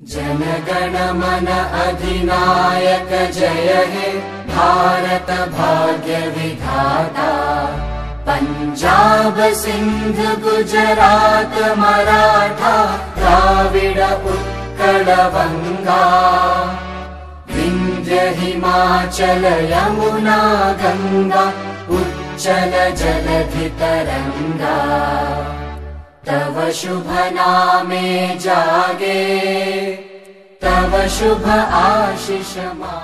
जनगण मन अधिनायक जय हे भारत भाग्य विधाता पञ्जाब सिन्ध गुजरात मराठा द्राविड उत्कल वङ्गा विन्ध्य हिमाचल यमुना गङ्गा उच्चल जलधि तरङ्गा तव शुभ नामे जागे शुभ आशिष मा